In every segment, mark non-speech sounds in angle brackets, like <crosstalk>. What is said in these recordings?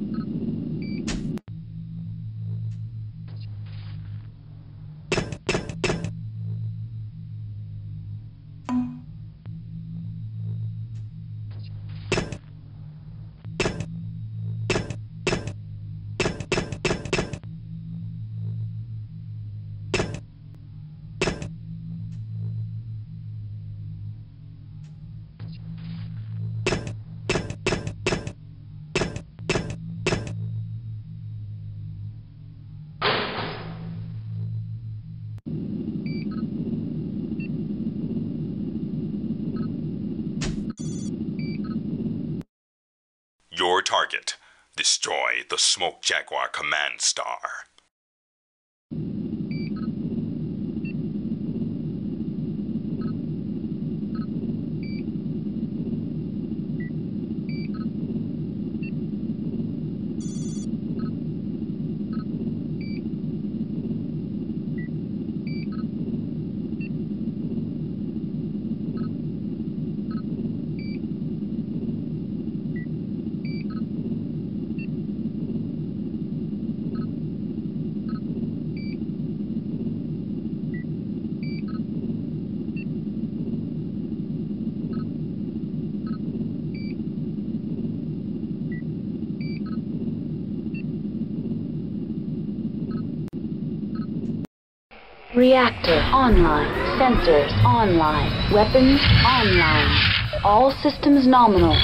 Your target. Destroy the Smoke Jaguar Command Star. Reactor online. Sensors online. Weapons online. All systems nominal.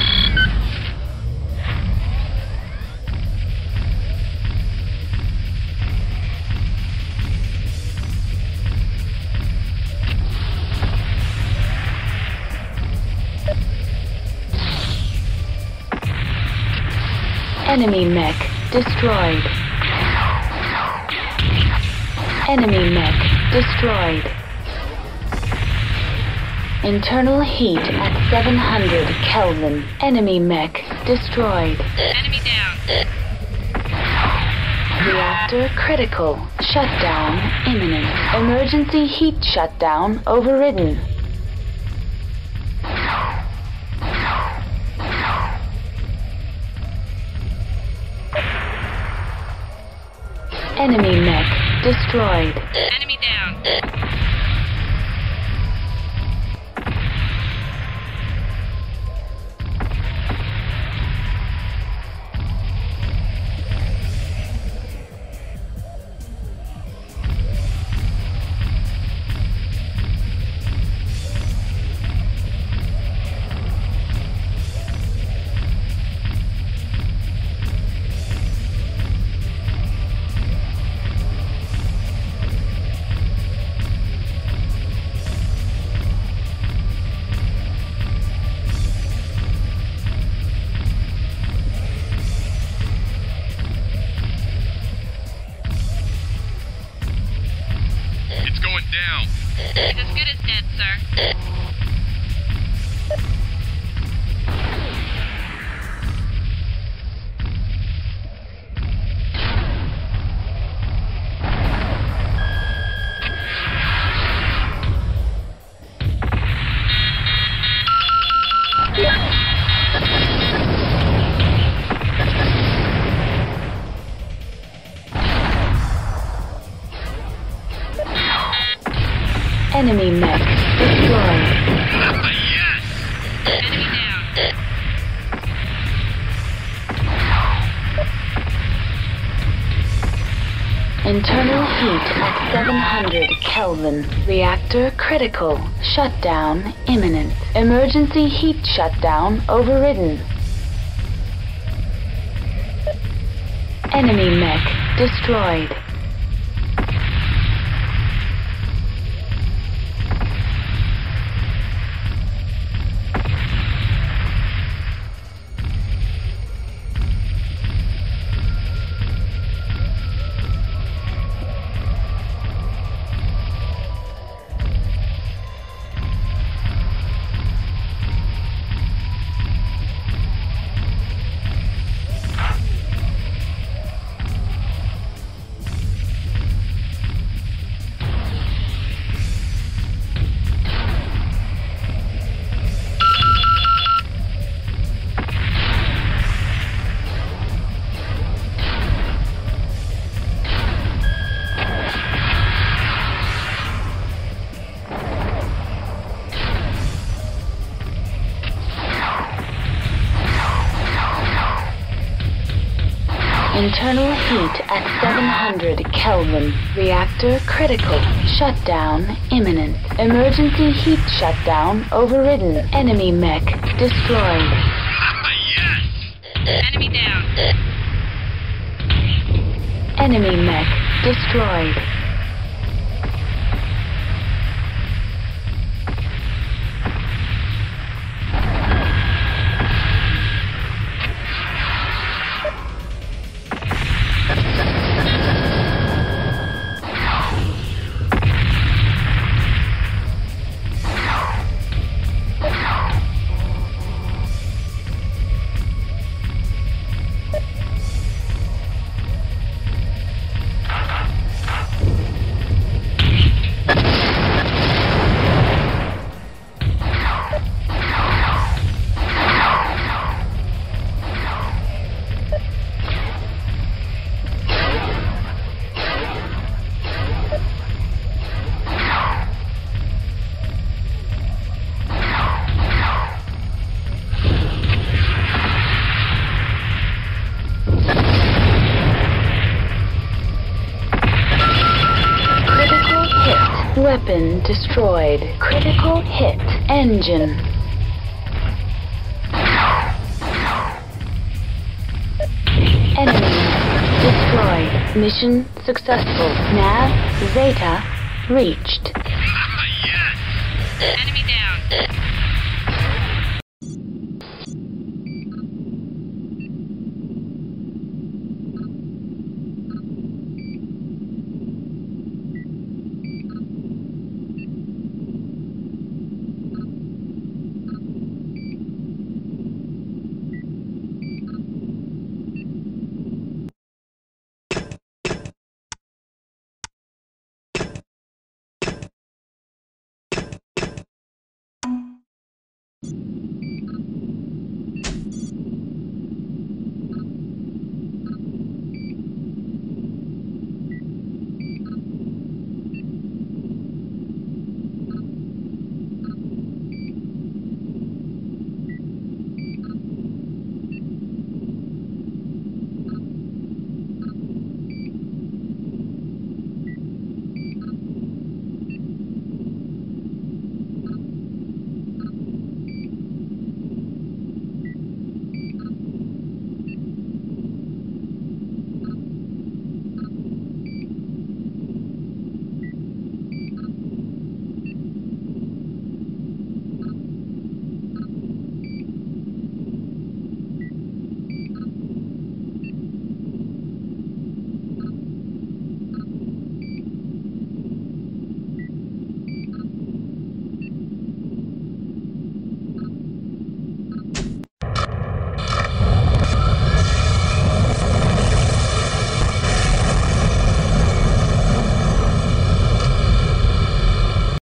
Enemy mech destroyed. Enemy mech destroyed. Internal heat at 700 Kelvin. Enemy mech destroyed. Enemy down. Reactor critical. Shutdown imminent. Emergency heat shutdown overridden. Enemy mech destroyed. Enemy down. Down. It's as good as dead, sir. Enemy mech destroyed. yes! Enemy down. Internal heat at 700 Kelvin. Reactor critical. Shutdown imminent. Emergency heat shutdown overridden. Enemy mech destroyed. Internal heat at 700 Kelvin. Reactor critical. Shutdown imminent. Emergency heat shutdown overridden. Enemy mech destroyed. yes! Enemy down. Enemy mech destroyed. Weapon destroyed. Critical hit. Engine. Enemy destroyed. Mission successful. Nav Zeta reached. <laughs> yes! Enemy down.